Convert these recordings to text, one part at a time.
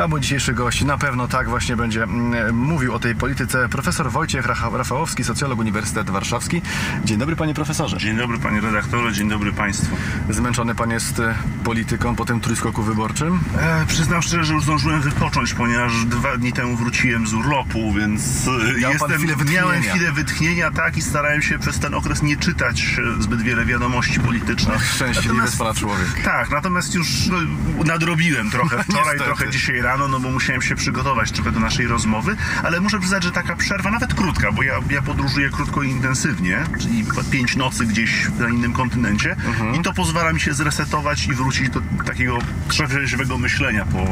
A mój dzisiejszy gość na pewno tak właśnie będzie mm, mówił o tej polityce. Profesor Wojciech Rafałowski, socjolog Uniwersytet Warszawski. Dzień dobry panie profesorze. Dzień dobry panie redaktorze, dzień dobry państwu. Zmęczony pan jest e, polityką po tym trójskoku wyborczym? E, przyznam szczerze, że już zdążyłem wypocząć, ponieważ dwa dni temu wróciłem z urlopu, więc e, Miał pan chwilę miałem chwilę wytchnienia, tak, i starałem się przez ten okres nie czytać e, zbyt wiele wiadomości politycznych. Ach, szczęśliwy jest pana człowiek. Tak, natomiast już no, nadrobiłem trochę wczoraj, Niestety. trochę dzisiaj rano, no bo musiałem się przygotować trochę do naszej rozmowy, ale muszę przyznać, że taka przerwa, nawet krótka, bo ja, ja podróżuję krótko i intensywnie, czyli pięć nocy gdzieś na innym kontynencie Mhm. i to pozwala mi się zresetować i wrócić do takiego trzeźwego myślenia po,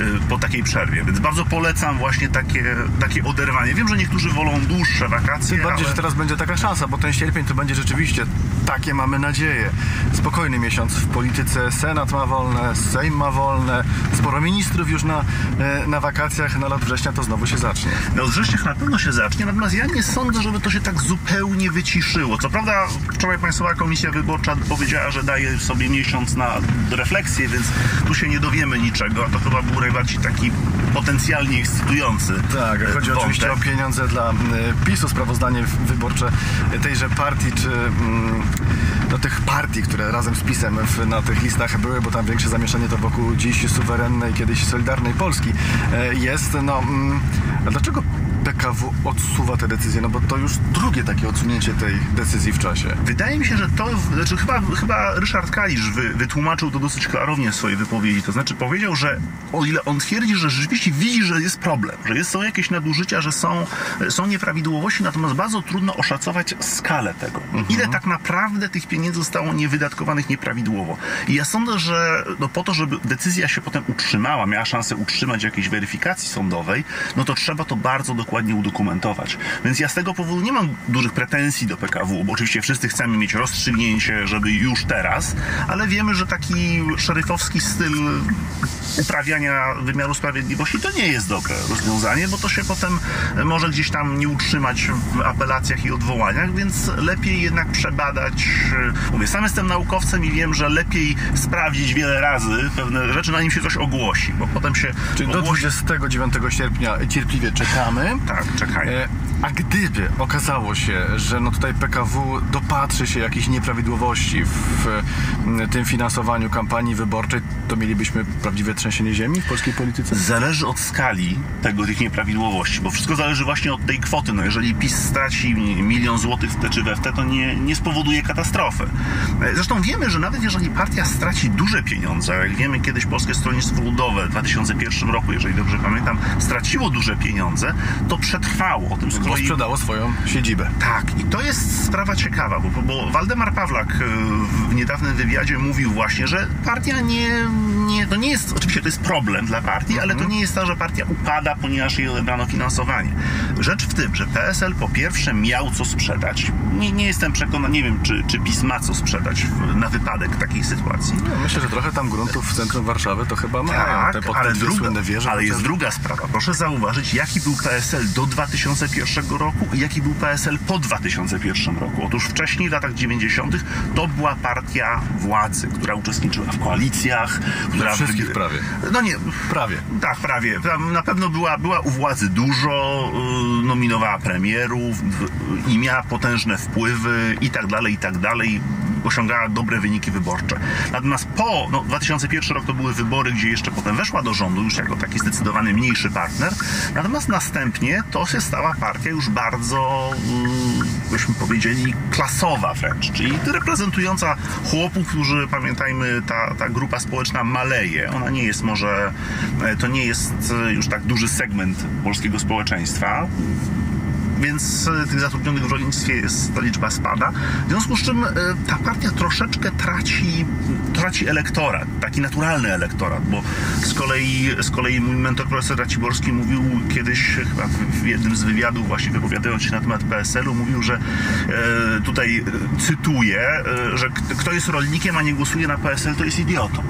y, po takiej przerwie, więc bardzo polecam właśnie takie, takie oderwanie. Wiem, że niektórzy wolą dłuższe wakacje, Tym bardziej, ale... że teraz będzie taka szansa, bo ten sierpień to będzie rzeczywiście, takie mamy nadzieję, spokojny miesiąc w polityce. Senat ma wolne, Sejm ma wolne, sporo ministrów już na, e, na wakacjach, na lat września to znowu się zacznie. No od wrześniach na pewno się zacznie, natomiast ja nie sądzę, żeby to się tak zupełnie wyciszyło. Co prawda wczoraj Państwowa Komisja Wyborcza powiedziała, że daje sobie miesiąc na refleksję, więc tu się nie dowiemy niczego, a to chyba był najbardziej taki potencjalnie ekscytujący Tak, e, chodzi oczywiście o wątek. pieniądze dla PiSu, sprawozdanie wyborcze tejże partii, czy mm, no, tych partii, które razem z PiSem w, na tych listach były, bo tam większe zamieszanie to wokół dziś suwerennej, kiedyś Solidarnej Polski e, jest. No, mm, dlaczego PKW odsuwa te decyzje? No bo to już drugie takie odsunięcie tej decyzji w czasie. Wydaje mi się, że to, znaczy chyba, chyba Ryszard Kalisz wy, wytłumaczył to dosyć klarownie w swojej wypowiedzi. To znaczy powiedział, że o ile on twierdzi, że rzeczywiście widzi, że jest problem, że jest, są jakieś nadużycia, że są, są nieprawidłowości, natomiast bardzo trudno oszacować skalę tego. Ile tak naprawdę tych pieniędzy zostało niewydatkowanych nieprawidłowo. I ja sądzę, że no, po to, żeby decyzja się potem utrzymała, miała szansę utrzymać jakiejś weryfikacji sądowej, no to trzeba to bardzo dokładnie udokumentować. Więc ja z tego powodu nie mam dużych pretensji do PKW, bo oczywiście wszyscy chcemy mieć rozstrzygnięcie, żeby już teraz, ale wiemy, że taki szeryfowski styl uprawiania wymiaru sprawiedliwości to nie jest dobre rozwiązanie, bo to się potem może gdzieś tam nie utrzymać w apelacjach i odwołaniach, więc lepiej jednak przebadać. Mówię, sam jestem naukowcem i wiem, że lepiej sprawdzić wiele razy pewne rzeczy, na nim się coś ogłosi, bo potem się Czyli do ogłosi... 29 sierpnia cierpliwie czekamy. Tak, czekaj. E, A gdyby okazało się, że no tutaj PKW dopatrzy się jakichś nieprawidłowości w tym finansowaniu kampanii wyborczej, to mielibyśmy trzęsienie ziemi w polskiej polityce? Zależy od skali tego, tych nieprawidłowości, bo wszystko zależy właśnie od tej kwoty. No jeżeli PiS straci milion złotych w te czy we w te, to nie, nie spowoduje katastrofy. E, Zresztą wiemy, że nawet jeżeli partia straci duże pieniądze, jak wiemy kiedyś Polskie Stronnictwo Ludowe w 2001 roku, jeżeli dobrze pamiętam, straciło duże pieniądze, to przetrwało. O tym z kolei sprzedało swoją siedzibę. tak, i to jest sprawa ciekawa, bo, bo Waldemar Pawlak e, w niedawnym wywiadzie mówił właśnie, że partia nie, nie, to nie jest, oczywiście to jest problem dla partii, ale to nie jest tak, że partia upada, ponieważ jej odebrano finansowanie. Rzecz w tym, że PSL po pierwsze miał co sprzedać. Nie, nie jestem przekonany, nie wiem, czy, czy PiS ma co sprzedać w, na wypadek takiej sytuacji. No, myślę, że trochę tam gruntów w centrum Warszawy to chyba mają. Tak, te ale, druga, wieże. ale jest chociażby. druga sprawa. Proszę zauważyć, jaki był PSL do 2001 roku i jaki był PSL po 2001 roku. Otóż wcześniej, w latach 90., to była partia władzy, która uczestniczyła w koalicjach, która. wszystkich wyg- prawie. No nie. Prawie. Tak, prawie. Tam na pewno była, była u władzy dużo, y, nominowała premierów i miała potężne wpływy i tak dalej, i tak dalej. Osiągała dobre wyniki wyborcze. Natomiast po, no 2001 rok to były wybory, gdzie jeszcze potem weszła do rządu już jako taki zdecydowany mniejszy partner. Natomiast następnie to się stała partia już bardzo, y, byśmy powiedzieli, klasowa wręcz, czyli reprezentująca chłopów, którzy, pamiętajmy, ta, ta grupa społeczna maleje. Ona nie jest może, e, to nie jest e, już tak duży segment polskiego społeczeństwa więc e, tych zatrudnionych w rolnictwie jest, ta liczba spada. W związku z czym e, ta partia troszeczkę traci, traci elektorat, taki naturalny elektorat, bo z kolei, z kolei mój mentor profesor Raciborski mówił kiedyś, chyba w- jednym z wywiadów właśnie wypowiadając się na temat PSL-u, mówił, że e, tutaj e, cytuję, e, że kto jest rolnikiem, a nie głosuje na PSL, to jest idiotą.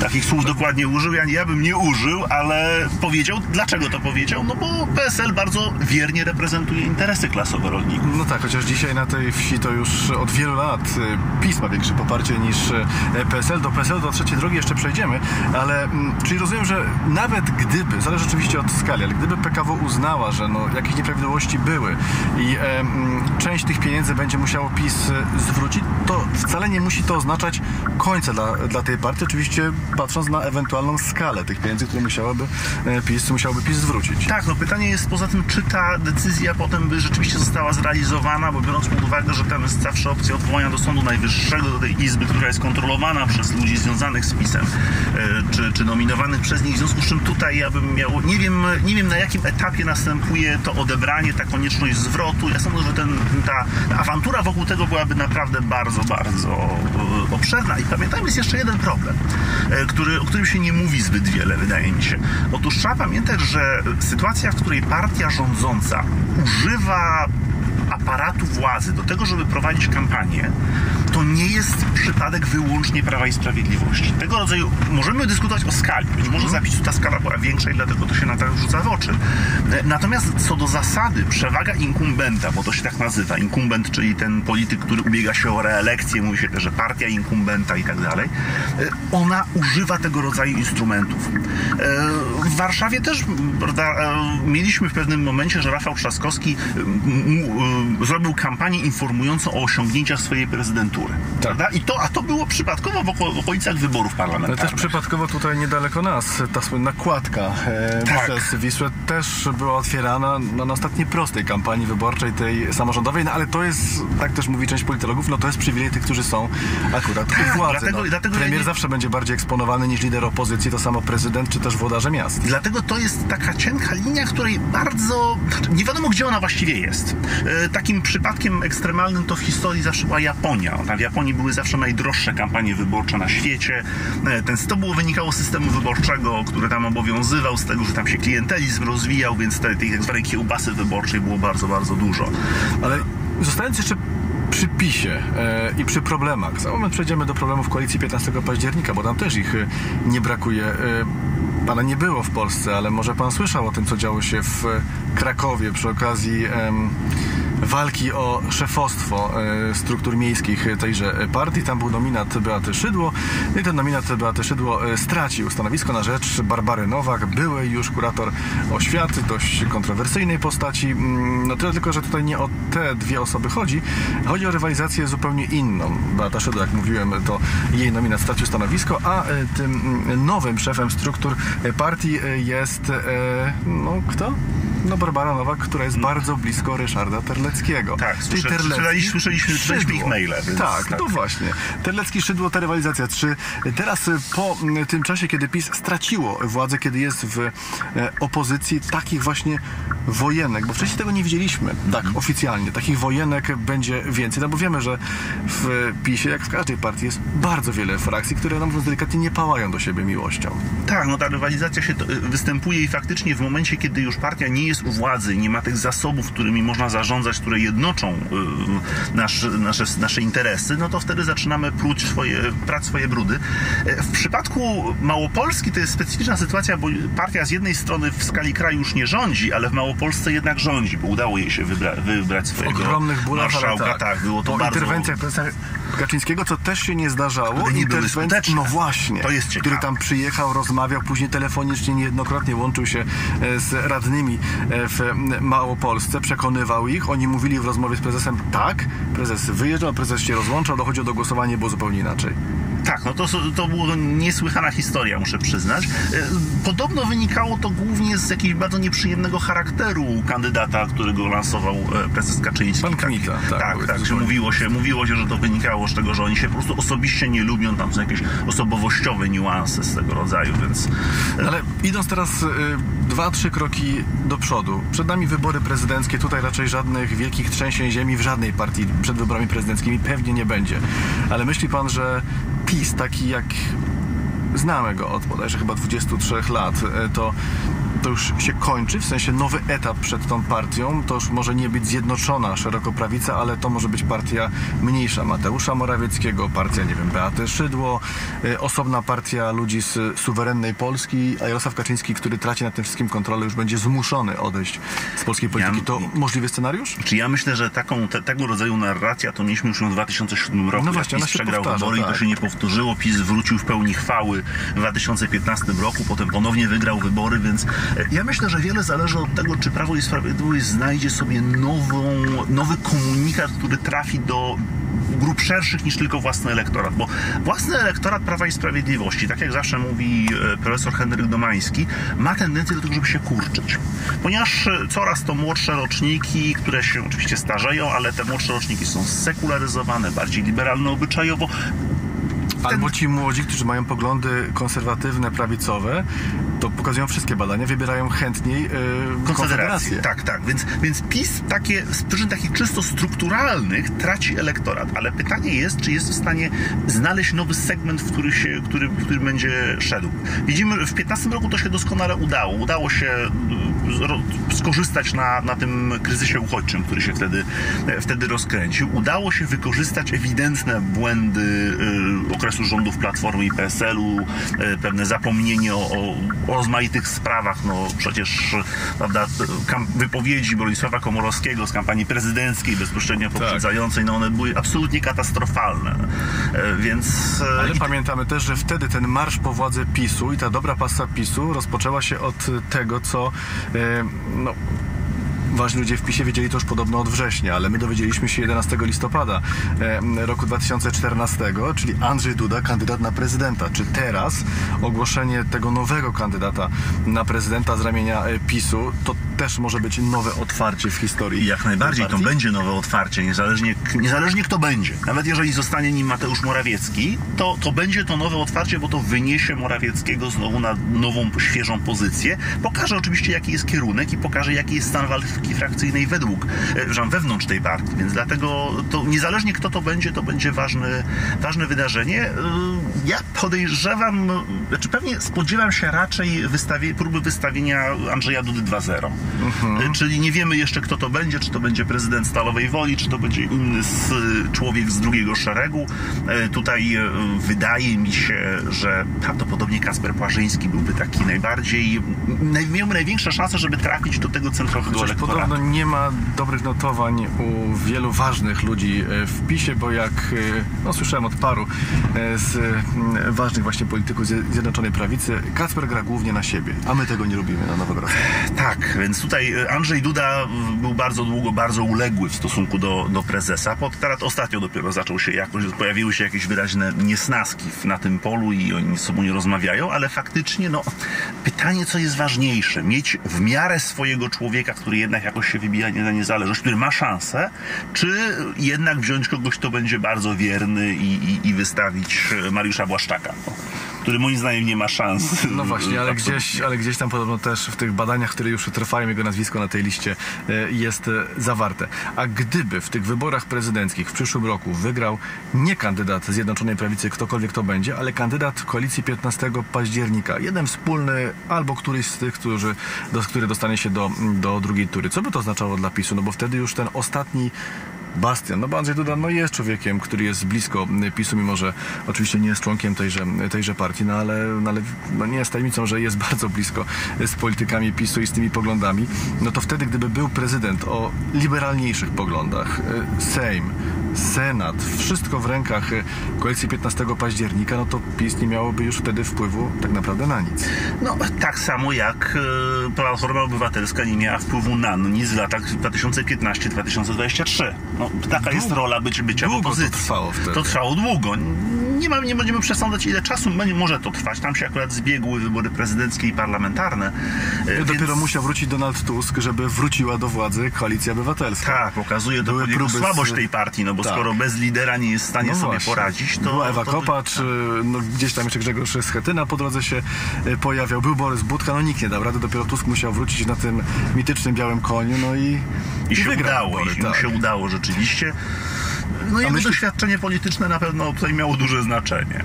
Takich słów dokładnie użył, ja, ja bym nie użył, ale powiedział, dlaczego to powiedział? No bo PSL bardzo wiernie reprezentuje interesy klasowe rolników. No tak, chociaż dzisiaj na tej wsi to już od wielu lat y, PiS ma większe poparcie niż y, PSL. Do PSL do trzeciej drogi jeszcze przejdziemy, ale mm, czyli rozumiem, że nawet gdyby, zależy oczywiście od skali, ale gdyby PKW uznała, że no, jakieś nieprawidłowości były i e, część tych pieniędzy będzie musiało PiS y, zwrócić, to wcale nie musi to oznaczać końca dla, dla tej partii, oczywiście patrząc na ewentualną skalę tych pieniędzy, które musiałaby e, PiS, musiałoby PiS zwrócić. Tak, no pytanie jest poza tym, czy ta decyzja potem by rzeczywiście została zrealizowana, bo biorąc pod uwagę, że tam jest zawsze opcja odwołania do Sądu Najwyższego, do tej izby, która jest kontrolowana przez ludzi związanych z PiSem, e, czy, czy nominowanych przez nich, w związku z czym tutaj ja bym miał, nie wiem, nie wiem na jakim etapie następuje to odebranie, ta konieczność zwrotu. Ja sądzę, że ten, ta awantura wokół tego byłaby naprawdę bardzo, bardzo e, obszerna. I pamiętajmy, jest jeszcze jeden problem, który, o którym się nie mówi zbyt wiele, wydaje mi się. Otóż trzeba pamiętać, że sytuacja, w której partia rządząca używa aparatu władzy do tego, żeby prowadzić kampanię, to nie jest przypadek wyłącznie Prawa i Sprawiedliwości. Tego rodzaju, możemy dyskutować o skali. Być może zapisu ta skala była większa i dlatego to się na tak rzuca w oczy. Natomiast co do zasady, przewaga inkumbenta, bo to się tak nazywa, inkumbent, czyli ten polityk, który ubiega się o reelekcję, mówi się też, że partia inkumbenta i tak dalej, ona używa tego rodzaju instrumentów. W Warszawie też mieliśmy w pewnym momencie, że Rafał Trzaskowski zrobił kampanię informującą o osiągnięciach swojej prezydentury. Tak. I to, a to było przypadkowo w, oko, w okolicach wyborów parlamentarnych. Ale też przypadkowo tutaj niedaleko nas ta słynna kładka e, tak. przez Wisłę też była otwierana no, na ostatniej prostej kampanii wyborczej tej samorządowej, no ale to jest, tak też mówi część politologów, no to jest przywilej tych, którzy są akurat tak, u władzy. Dlatego, no. dlatego Premier ja nie... zawsze będzie bardziej eksponowany niż lider opozycji, to samo prezydent czy też włodarze miast. Dlatego to jest taka cienka linia, której bardzo nie wiadomo, gdzie ona właściwie jest. Takim przypadkiem ekstremalnym to w historii zawsze była Japonia. W Japonii były zawsze najdroższe kampanie wyborcze na świecie. E, ten, to było wynikało z systemu wyborczego, który tam obowiązywał, z tego, że tam się klientelizm rozwijał, więc tej, tej tak zwanej kiełbasy wyborczej było bardzo, bardzo dużo. Ale zostając jeszcze przy PiSie e, i przy problemach. Za moment przejdziemy do problemów koalicji 15 października, bo tam też ich e, nie brakuje. Pana nie było w Polsce, ale może pan słyszał o tym, co działo się w Krakowie przy okazji walki o szefostwo e, struktur miejskich tejże partii. Tam był nominat Beaty Szydło no i ten nominat Beaty Szydło e, stracił stanowisko na rzecz Barbary Nowak, byłej już kurator oświaty, dość kontrowersyjnej postaci. Mm, no tyle tylko, że tutaj nie o te dwie osoby chodzi. Chodzi o rywalizację zupełnie inną. Beata Szydło, jak mówiłem, to jej nominat stracił stanowisko, a e, tym mm, nowym szefem struktur partii jest no kto? No Barbara Nowak, która jest bardzo blisko Ryszarda Terleckiego. Tak, słyszę, Terlecki, słyszeliśmy, słyszeliśmy ich maile. Więc tak, tak, no właśnie. Terlecki Szydło, ta rywalizacja 3. Teraz y, po y, tym czasie, kiedy PiS straciło władzę, kiedy jest w e, opozycji, takich właśnie wojenek, bo wcześniej tego nie widzieliśmy tak mhm. oficjalnie. Takich wojenek będzie więcej, no bo wiemy, że w PiSie, jak w każdej partii, jest bardzo wiele frakcji, które, no mówiąc delikatnie, nie pałają do siebie miłością. Tak, no ta rywalizacja się y, występuje i faktycznie w momencie, kiedy już partia nie jest u władzy, nie ma tych zasobów, którymi można zarządzać, które jednoczą y, nasz, nasze, nasze interesy, no to wtedy zaczynamy pruć swoje, prać swoje brudy. E, w przypadku Małopolski to jest specyficzna sytuacja, bo partia z jednej strony w skali kraju już nie rządzi, ale w Małopolsce jednak rządzi, bo udało jej się wybra wybrać swojego w ogromnych bólach, marszałka. Tak. tak, było to bardzo... interwencjach prezydenta Kaczyńskiego, co też się nie zdarzało. Interwencja, no właśnie, to jest który tam przyjechał, rozmawiał, później telefonicznie niejednokrotnie łączył się e, z radnymi e, w Małopolsce, przekonywał ich. Oni mówili w rozmowie z prezesem tak, prezes wyjeżdżał, prezes się rozłączał, dochodziło do głosowania, było zupełnie inaczej. Tak, no to, to była niesłychana historia, muszę przyznać. E, podobno wynikało to głównie z jakiegoś bardzo nieprzyjemnego charakteru kandydata, którego lansował e, prezes Kaczyński. Pan Kmita, tak. Tak, tak, że mówiło się, mówiło się, że to wynikało z tego, że oni się po prostu osobiście nie lubią, tam są jakieś osobowościowe niuanse z tego rodzaju, więc... E, ale idąc teraz dwa, trzy kroki do przodu. Przed nami wybory prezydenckie, tutaj raczej żadnych wielkich trzęsień ziemi w żadnej partii przed wyborami prezydenckimi pewnie nie będzie. Ale myśli pan, że PiS, taki jak znamy go od bodajże chyba 23 lat, e, to to już się kończy, w sensie nowy etap przed tą partią. To już może nie być zjednoczona szeroko prawica, ale to może być partia mniejsza Mateusza Morawieckiego, partia, nie wiem, Beaty Szydło, y, osobna partia ludzi z suwerennej Polski, a Jarosław Kaczyński, który traci nad tym wszystkim kontrolę, już będzie zmuszony odejść z polskiej polityki. To możliwy scenariusz? Czy ja myślę, że taką, te, tego rodzaju narracja to mieliśmy już w 2007 roku. No właśnie, ona się przegrał powtarza, wybory i tak. to się nie powtórzyło. PiS wrócił w pełni chwały w 2015 roku, potem ponownie wygrał wybory, więc ja myślę, że wiele zależy od tego, czy Prawo i Sprawiedliwość znajdzie sobie nową, nowy komunikat, który trafi do grup szerszych niż tylko własny elektorat, bo własny elektorat Prawa i Sprawiedliwości, tak jak zawsze mówi e, profesor Henryk Domański, ma tendencję do tego, żeby się kurczyć. Ponieważ e, coraz to młodsze roczniki, które się oczywiście starzeją, ale te młodsze roczniki są sekularyzowane, bardziej liberalne obyczajowo, Albo ci młodzi, którzy mają poglądy konserwatywne, prawicowe, to pokazują wszystkie badania, wybierają chętniej yy, Konfederację. konfederację. Tak, tak. Więc, więc PiS takie, z przyczyn takich czysto strukturalnych traci elektorat, ale pytanie jest, czy jest w stanie znaleźć nowy segment, w który, się, który, który będzie szedł. Widzimy, w 15 roku to się doskonale udało. Udało się skorzystać na, na tym kryzysie uchodźczym, który się wtedy, e, wtedy rozkręcił. Udało się wykorzystać ewidentne błędy y, okresu rządów Platformy i PSL-u, y, pewne zapomnienie o, o, rozmaitych sprawach. No przecież prawda, wypowiedzi Bronisława Komorowskiego z kampanii prezydenckiej bezpośrednio poprzedzającej, no one były absolutnie katastrofalne. E, Więc e, Ale i- pamiętamy też, że wtedy ten marsz po władzę PiSu i ta dobra pasa PiSu rozpoczęła się od tego, co e, no, ważni ludzie w PiSie wiedzieli to już podobno od września, ale my dowiedzieliśmy się 11 listopada e, roku 2014, czyli Andrzej Duda, kandydat na prezydenta. Czy teraz ogłoszenie tego nowego kandydata na prezydenta z ramienia e, PiSu to też może być nowe otwarcie w historii? I jak najbardziej to będzie nowe otwarcie, niezależnie, niezależnie kto będzie. Nawet jeżeli zostanie nim Mateusz Morawiecki, to, to będzie to nowe otwarcie, bo to wyniesie Morawieckiego znowu na nową, świeżą pozycję. Pokaże oczywiście, jaki jest kierunek i pokaże, jaki jest stan walki frakcyjnej według, e, wewnątrz tej partii. Więc dlatego to niezależnie kto to będzie, to będzie ważne, ważne wydarzenie. E, Ja podejrzewam, znaczy pewnie spodziewam się raczej wystawie, próby wystawienia Andrzeja Dudy 2.0. E, Czyli nie wiemy jeszcze, kto to będzie, czy to będzie prezydent Stalowej Woli, czy to będzie inny z, człowiek z drugiego szeregu. E, Tutaj e, wydaje mi się, że prawdopodobnie Kasper Płażyński byłby taki najbardziej, naj, miałby największe szanse, żeby trafić do tego centrowego Chociaż podobno nie ma dobrych notowań u wielu ważnych ludzi e, w PiSie, bo jak no, słyszałem od paru z ważnych właśnie polityków Zje- Zjednoczonej Prawicy, Kacper gra głównie na siebie, a my tego nie lubimy na Nowogrodzkiej. Tak, więc tutaj e, Andrzej Duda był bardzo długo, bardzo uległy w stosunku do, do prezesa. Pod, teraz ostatnio dopiero zaczął się jakoś, pojawiły się jakieś wyraźne niesnaski na tym polu i oni z sobą nie rozmawiają, ale faktycznie no, pytanie, co jest ważniejsze, mieć w miarę swojego człowieka, który jednak jakoś się wybija na niezależność, który ma szansę, czy jednak wziąć kogoś, kto będzie bardzo wierny i, i, i wystawić e, Mariusza Błaszczaka, no, który moim zdaniem nie ma szans. No właśnie, ale Absolutnie. gdzieś, ale gdzieś tam podobno też w tych badaniach, które już trwają, jego nazwisko na tej liście e, jest e, zawarte. A gdyby w tych wyborach prezydenckich w przyszłym roku wygrał nie kandydat Zjednoczonej Prawicy, ktokolwiek to będzie, ale kandydat koalicji 15 października, jeden wspólny albo któryś z tych, którzy, do, który dostanie się do, do drugiej tury. Co by to oznaczało dla PiSu? No bo wtedy już ten ostatni Bastian. No bo Andrzej Duda no jest człowiekiem, który jest blisko PiSu, mimo że oczywiście nie jest członkiem tejże, tejże partii, no ale, no ale no nie jest tajemnicą, że jest bardzo blisko z politykami PiSu i z tymi poglądami. No to wtedy, gdyby był prezydent o liberalniejszych poglądach, e, Sejm, Senat, wszystko w rękach e, koalicji 15 października, no to PiS nie miałoby już wtedy wpływu tak naprawdę na nic. No, tak samo jak e, Platforma Obywatelska nie miała wpływu na nic w latach 2015-2023. No, taka jest rola być, bycia w długo to opozycji. trwało wtedy. To trwało długo. Nie, ma, nie będziemy przesądzać, ile czasu będzie- może to trwać. Tam się akurat zbiegły wybory prezydenckie i parlamentarne. e, Dopiero więc- musiał wrócić Donald Tusk, żeby wróciła do władzy koalicja obywatelska. Tak, pokazuje to próby słabość tej partii, no bo Tak. skoro bez lidera nie jest w stanie No sobie właśnie. poradzić, to... Była Ewa to, Kopacz, y, no gdzieś tam jeszcze Grzegorz Schetyna po drodze się y, pojawiał, był Borys Budka, no nikt nie dał rady, dopiero Tusk musiał wrócić na tym mitycznym białym koniu, no i, I się wygrał udało, wybory, i tak. się udało rzeczywiście. No i jego myśli- doświadczenie polityczne na pewno tutaj miało duże znaczenie.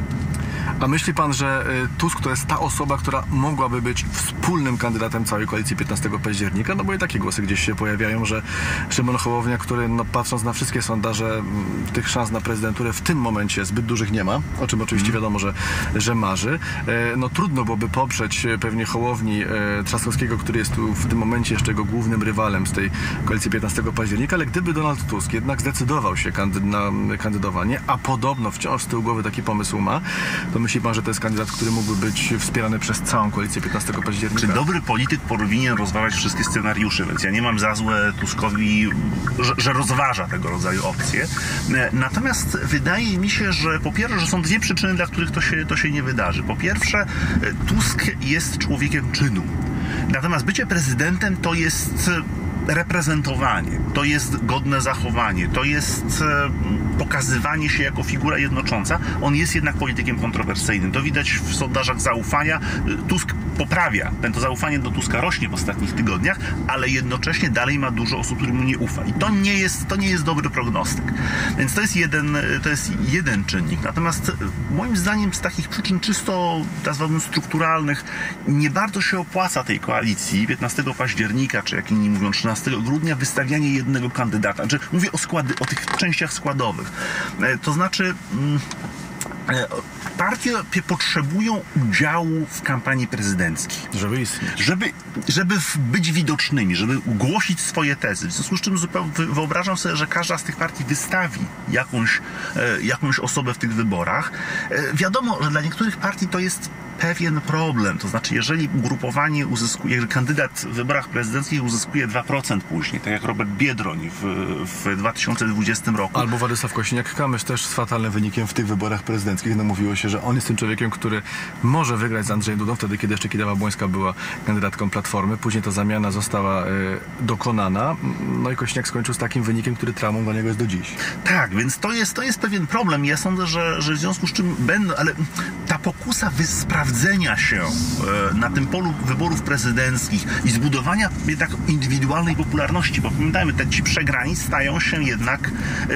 A myśli pan, że y, Tusk to jest ta osoba, która mogłaby być wspólnym kandydatem całej koalicji 15 października? No bo i takie głosy gdzieś się pojawiają, że Szymon Hołownia, który no, patrząc na wszystkie sondaże, m, tych szans na prezydenturę w tym momencie zbyt dużych nie ma, o czym oczywiście wiadomo, że, że marzy. E, No trudno byłoby poprzeć e, pewnie Hołowni Trzaskowskiego, który jest tu w tym momencie jeszcze jego głównym rywalem z tej koalicji 15 października, ale gdyby Donald Tusk jednak zdecydował się kandy- na kandydowanie, a podobno wciąż z tyłu głowy taki pomysł ma, to myśli pan, że to jest kandydat, który mógłby być wspierany przez całą koalicję 15 października? Czy dobry polityk powinien rozważać wszystkie scenariusze, więc ja nie mam za złe Tuskowi, że, że rozważa tego rodzaju opcje. Natomiast wydaje mi się, że po pierwsze, że są dwie przyczyny, dla których to się, to się nie wydarzy. Po pierwsze, Tusk jest człowiekiem czynu. Natomiast bycie prezydentem to jest reprezentowanie, to jest godne zachowanie, to jest pokazywanie się jako figura jednocząca. On jest jednak politykiem kontrowersyjnym. To widać w sondażach zaufania. Tusk poprawia. To zaufanie do Tuska rośnie w ostatnich tygodniach, ale jednocześnie dalej ma dużo osób, którym mu nie ufa. I to nie jest, to nie jest dobry prognostyk. Więc to jest jeden, to jest jeden czynnik. Natomiast e, moim zdaniem z takich przyczyn czysto, nazwałbym strukturalnych, nie bardzo się opłaca tej koalicji 15 października, czy jak inni mówią 13 grudnia, wystawianie jednego kandydata. Znaczy, mówię o, składy, o tych częściach składowych. E, To znaczy... mm, e, Partie potrzebują udziału w kampanii prezydenckiej Żeby istnieć. żeby, żeby być widocznymi, żeby głosić swoje tezy. W związku z czym wyobrażam sobie, że każda z tych partii wystawi jakąś, e, jakąś osobę w tych wyborach. Wiadomo, że dla niektórych partii to jest pewien problem. To znaczy, jeżeli ugrupowanie uzyskuje, jeżeli kandydat w wyborach prezydenckich uzyskuje 2% później, tak jak Robert Biedroń w, w 2020 roku, Albo Władysław Kosiniak-Kamysz też z fatalnym wynikiem w tych wyborach prezydenckich. No mówiło się, że on jest tym człowiekiem, który może wygrać z Andrzejem Dudą, wtedy kiedy jeszcze Kidawa Błońska była kandydatką Platformy. Później ta zamiana została e, dokonana. No i Kosiniak skończył z takim wynikiem, który traumą dla niego jest do dziś. Tak, więc to jest, to jest pewien problem. Ja sądzę, że, że w związku z czym będą, ale ta pokusa wysprawdzenia się e, na tym polu wyborów prezydenckich i zbudowania jednak indywidualnej popularności, bo pamiętajmy, te ci przegrani stają się jednak e,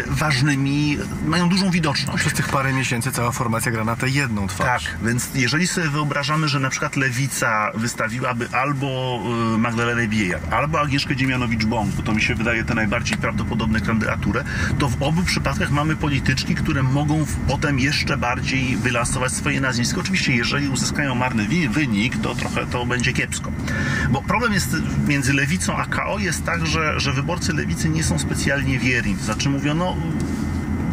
ważnymi, mają dużą widoczność. Przez tych parę miesięcy cała formacja gra na tę jedną twarz. Tak, więc jeżeli sobie wyobrażamy, że na przykład Lewica wystawiłaby albo y, Magdalenę Biejat, albo Agnieszkę Dziemianowicz-Bąk, bo to mi się wydaje te najbardziej prawdopodobne kandydatury, to w obu przypadkach mamy polityczki, które mogą potem jeszcze bardziej wylansować swoje nazwisko. Oczywiście, jeżeli uzyskają marny wi- wynik, to trochę to będzie kiepsko. Bo problem jest między Lewicą a KO jest tak, że, że wyborcy Lewicy nie są specjalnie wierni. Znaczy mówią, no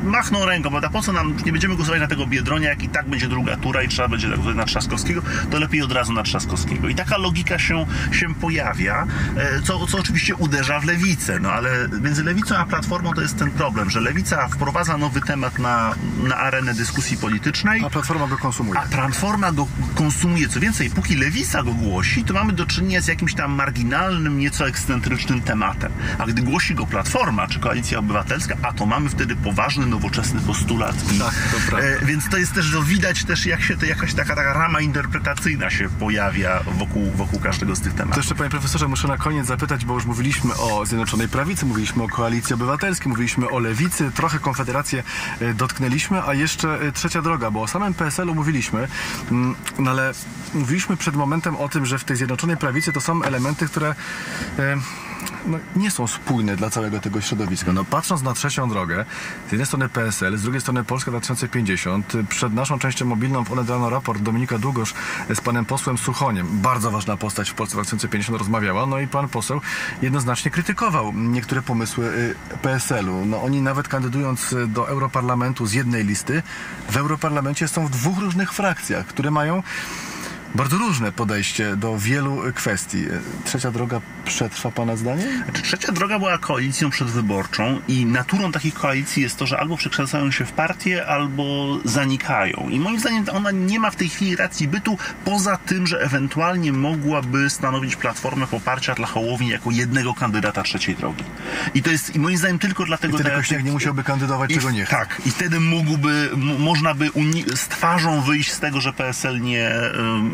machną ręką, prawda? Po co nam, nie będziemy głosować na tego Biedronia, jak i tak będzie druga tura i trzeba będzie głosować na Trzaskowskiego, to lepiej od razu na Trzaskowskiego. I taka logika się, się pojawia, e, co, co oczywiście uderza w lewicę, no ale między lewicą a platformą to jest ten problem, że lewica wprowadza nowy temat na, na arenę dyskusji politycznej, A Platforma go konsumuje. a Platforma go konsumuje. Co więcej, póki lewica go głosi, to mamy do czynienia z jakimś tam marginalnym, nieco ekscentrycznym tematem. A gdy głosi go Platforma czy Koalicja Obywatelska, a to mamy wtedy poważny, nowoczesny postulat. Tak, to prawda. e, więc to jest też, no, widać też, jak się to jakaś taka, taka rama interpretacyjna się pojawia wokół, wokół każdego z tych To tematów. jeszcze, panie profesorze, muszę na koniec zapytać, bo już mówiliśmy o Zjednoczonej Prawicy, mówiliśmy o Koalicji Obywatelskiej, mówiliśmy o Lewicy, trochę Konfederację e, dotknęliśmy, a jeszcze e, trzecia droga, bo o samym PSL-u mówiliśmy, mm, no ale mówiliśmy przed momentem o tym, że w tej Zjednoczonej Prawicy to są elementy, które e, no, nie są spójne dla całego tego środowiska. No, patrząc na trzecią drogę, z jednej strony PSL, z drugiej strony Polska 2050, przed naszą częścią mobilną w rano raport Dominika Długosz z panem posłem Suchoniem, bardzo ważna postać w Polsce 2050 rozmawiała, no i pan poseł jednoznacznie krytykował niektóre pomysły y, PSL-u. No oni nawet kandydując do Europarlamentu z jednej listy, w Europarlamencie są w dwóch różnych frakcjach, które mają bardzo różne podejście do wielu kwestii. Trzecia droga przetrwa pana zdanie? Znaczy, Trzecia droga była koalicją przedwyborczą i naturą takich koalicji jest to, że albo przekształcają się w partie, albo zanikają. I moim zdaniem ona nie ma w tej chwili racji bytu, poza tym, że ewentualnie mogłaby stanowić platformę poparcia dla Hołowni jako jednego kandydata trzeciej drogi. I to jest, i moim zdaniem, tylko dlatego... Wtedy tak- Kośniak nie musiałby kandydować, i, czego nie chce. Tak, i wtedy mógłby, m- można by uni- z twarzą wyjść z tego, że PSL nie,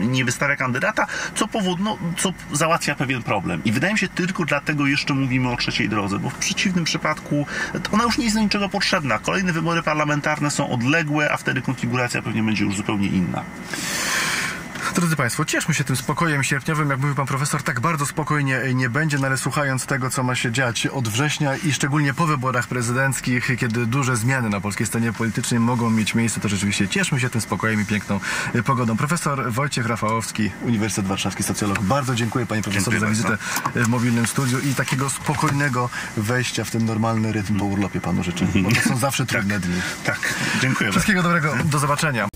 nie wystawia kandydata, co powód, no, co załatwia pewien problem. I wydaje mi się, tylko dlatego jeszcze mówimy o trzeciej drodze, bo w przeciwnym przypadku ona już nie jest do niczego potrzebna. Kolejne wybory parlamentarne są odległe, a wtedy konfiguracja pewnie będzie już zupełnie inna. Drodzy Państwo, cieszmy się tym spokojem sierpniowym. Jak mówił Pan Profesor, tak bardzo spokojnie nie będzie, no ale słuchając tego, co ma się dziać od września i szczególnie po wyborach prezydenckich, kiedy duże zmiany na polskiej scenie politycznej mogą mieć miejsce, to rzeczywiście cieszmy się tym spokojem i piękną y, pogodą. Profesor Wojciech Rafałowski, Uniwersytet Warszawski, socjolog. Bardzo dziękuję Panie Profesorze za wizytę w mobilnym studiu i takiego spokojnego wejścia w ten normalny rytm po urlopie Panu życzę, bo to są zawsze trudne dni. Tak, dziękuję bardzo. Wszystkiego dobrego, do zobaczenia.